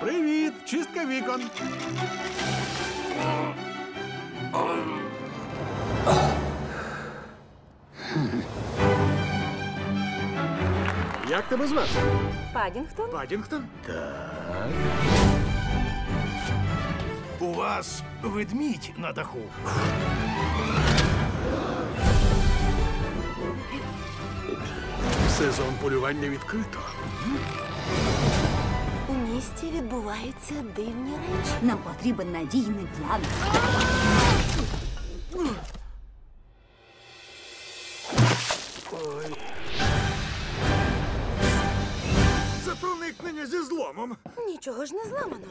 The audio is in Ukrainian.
Привіт! Чистка вікон. Як тебе звати? Падінгтон? Падінгтон? У вас ведмідь на даху. Сезон полювання відкрито. У місті відбуваються дивні речі. Нам потрібен надійний план. Це проникнення зі зломом. Нічого ж не зламано.